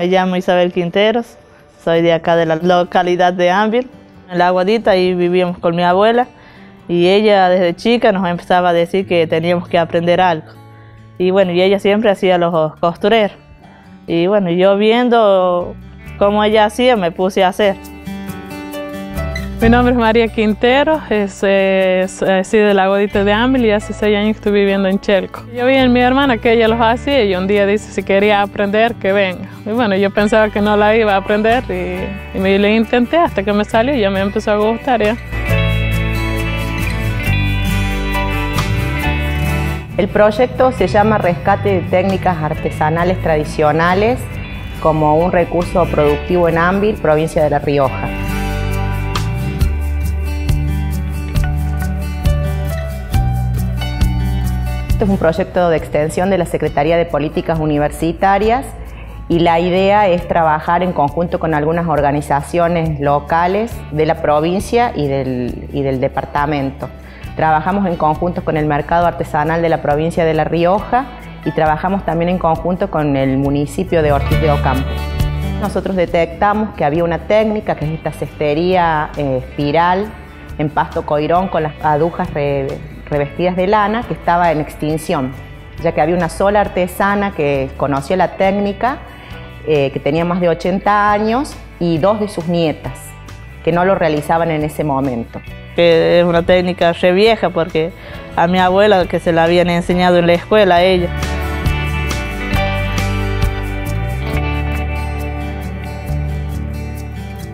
Me llamo Isabel Quinteros, soy de acá de la localidad de Ámbil, en la Aguadita, y vivíamos con mi abuela. Y ella desde chica nos empezaba a decir que teníamos que aprender algo. Y bueno, y ella siempre hacía los costureros. Y bueno, yo viendo cómo ella hacía, me puse a hacer. Mi nombre es María Quintero, es, así de la Godita de Ámbil y hace seis años que estoy viviendo en Chelco. Yo vi en mi hermana que ella los hacía y un día dice si quería aprender que venga. Y bueno, yo pensaba que no la iba a aprender y, me le intenté hasta que me salió y ya me empezó a gustar ya. El proyecto se llama Rescate de Técnicas Artesanales Tradicionales como un recurso productivo en Ámbil, provincia de La Rioja. Este es un proyecto de extensión de la Secretaría de Políticas Universitarias y la idea es trabajar en conjunto con algunas organizaciones locales de la provincia y del, y departamento. Trabajamos en conjunto con el Mercado Artesanal de la provincia de La Rioja y trabajamos también en conjunto con el municipio de Ortiz de Ocampo. Nosotros detectamos que había una técnica, que es esta cestería eh, espiral en pasto coirón con las agujas revestidas de lana que estaba en extinción, ya que había una sola artesana que conocía la técnica, eh, que tenía más de 80 años, y dos de sus nietas, que no lo realizaban en ese momento. Es una técnica re vieja porque a mi abuela que se la habían enseñado en la escuela a ella.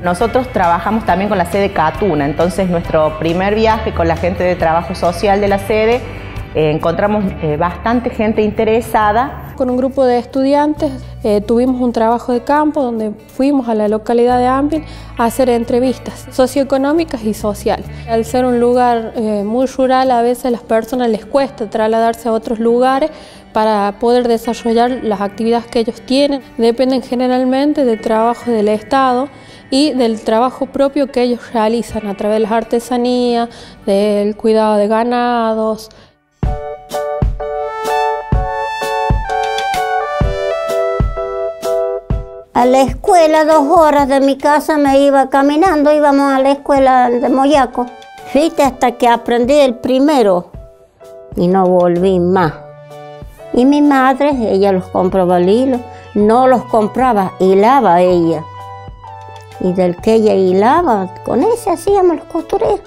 Nosotros trabajamos también con la sede Catuna, entonces nuestro primer viaje con la gente de trabajo social de la sede eh, encontramos eh, bastante gente interesada. Con un grupo de estudiantes eh, tuvimos un trabajo de campo donde fuimos a la localidad de Ámbil a hacer entrevistas socioeconómicas y sociales. Al ser un lugar muy rural, a veces a las personas les cuesta trasladarse a otros lugares para poder desarrollar las actividades que ellos tienen. Dependen generalmente del trabajo del Estado y del trabajo propio que ellos realizan a través de las artesanías, del cuidado de ganados. A la escuela, dos horas de mi casa me iba caminando, íbamos a la escuela de Moyaco. Fíjate hasta que aprendí el primero y no volví más. Y mi madre, ella los compraba al hilo, no los compraba, hilaba ella y del que ella hilaba, con ese hacíamos los costureros.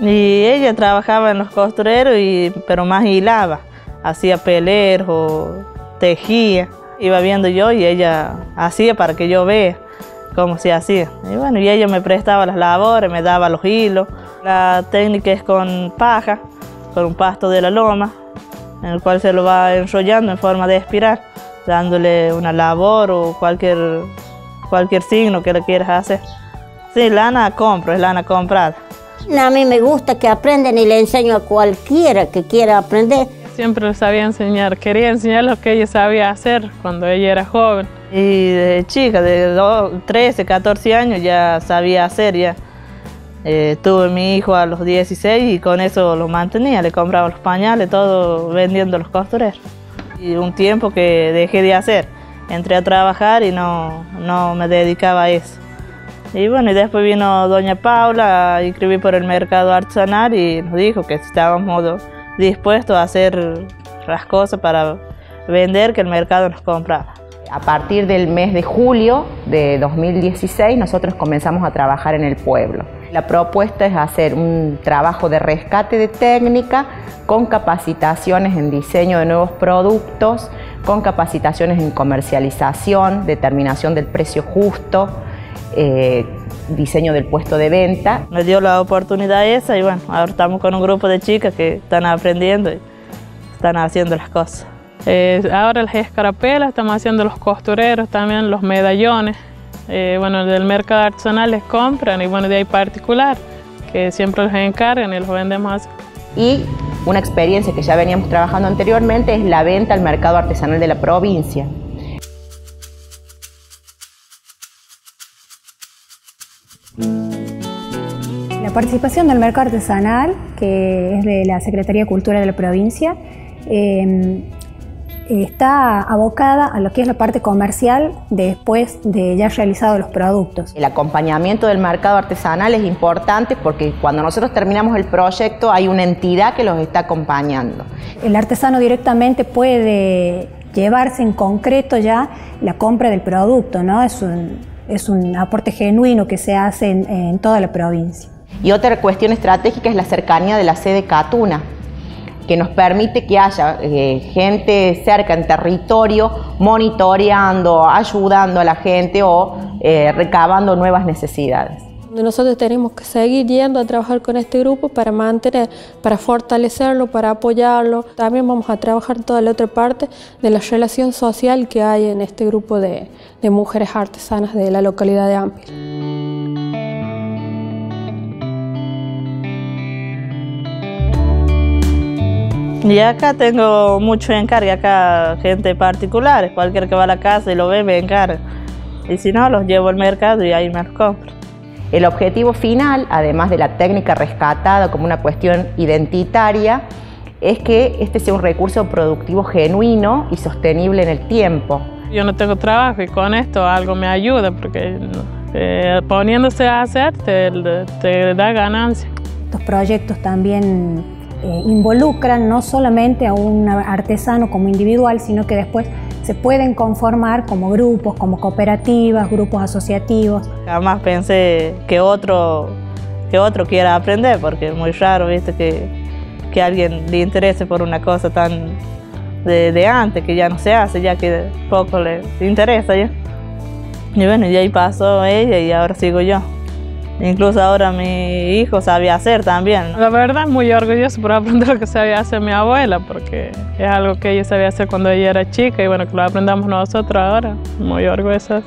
Y ella trabajaba en los costureros, y, pero más hilaba, hacía o tejía. Iba viendo yo y ella hacía para que yo vea cómo se hacía. Y bueno, y ella me prestaba las labores, me daba los hilos. La técnica es con paja, con un pasto de la loma, en el cual se lo va enrollando en forma de espiral, dándole una labor o cualquier cualquier signo que le quieras hacer. Sí, lana compro, es lana comprada. A mí me gusta que aprendan y le enseño a cualquiera que quiera aprender. Siempre sabía enseñar, quería enseñar lo que ella sabía hacer cuando ella era joven. Y de chica, de 13, 14 años ya sabía hacer ya. Eh, tuve mi hijo a los 16 y con eso lo mantenía, le compraba los pañales, todo vendiendo los costureros. Y un tiempo que dejé de hacer entré a trabajar y no, no me dedicaba a eso. Y bueno, y después vino doña Paula a inscribir por el mercado artesanal y nos dijo que estábamos dispuestos a hacer las cosas para vender, que el mercado nos comprara. A partir del mes de julio de 2016 nosotros comenzamos a trabajar en el pueblo. La propuesta es hacer un trabajo de rescate de técnica con capacitaciones en diseño de nuevos productos, con capacitaciones en comercialización, determinación del precio justo, eh, diseño del puesto de venta. Me dio la oportunidad esa y bueno, ahora estamos con un grupo de chicas que están aprendiendo y están haciendo las cosas. Eh, ahora las escarapelas, estamos haciendo los costureros también, los medallones. Eh, bueno, del mercado artesanal les compran y bueno, de ahí particular, que siempre los encargan y los vendemos así. Y una experiencia que ya veníamos trabajando anteriormente es la venta al mercado artesanal de la provincia. La participación del mercado artesanal, que es de la Secretaría de Cultura de la provincia, eh, está abocada a lo que es la parte comercial después de ya realizado los productos. El acompañamiento del mercado artesanal es importante porque cuando nosotros terminamos el proyecto hay una entidad que los está acompañando. El artesano directamente puede llevarse en concreto ya la compra del producto, ¿no? Es un, es un aporte genuino que se hace en, en toda la provincia. Y otra cuestión estratégica es la cercanía de la sede Catuna, que nos permite que haya eh, gente cerca en territorio monitoreando, ayudando a la gente o eh, recabando nuevas necesidades. Nosotros tenemos que seguir yendo a trabajar con este grupo para mantener, para fortalecerlo, para apoyarlo. También vamos a trabajar toda la otra parte de la relación social que hay en este grupo de, de mujeres artesanas de la localidad de Ampil. Y acá tengo mucho encargue, acá gente particulares, cualquier que va a la casa y lo ve me encarga. Y si no, los llevo al mercado y ahí me los compro. El objetivo final, además de la técnica rescatada como una cuestión identitaria, es que este sea un recurso productivo genuino y sostenible en el tiempo. Yo no tengo trabajo y con esto algo me ayuda porque eh, poniéndose a hacer te, te da ganancia. Estos proyectos también eh, involucran no solamente a un artesano como individual, sino que después se pueden conformar como grupos, como cooperativas, grupos asociativos. Jamás pensé que otro, que otro quiera aprender, porque es muy raro, ¿viste? Que, que alguien le interese por una cosa tan de, de, antes, que ya no se hace, ya que poco le interesa ya. Y bueno, y ahí pasó ella y ahora sigo yo. Incluso ahora mi hijo sabía hacer también. La verdad, muy orgulloso por aprender lo que sabía hacer mi abuela, porque es algo que ella sabía hacer cuando ella era chica y bueno, que lo aprendamos nosotros ahora. Muy orgulloso.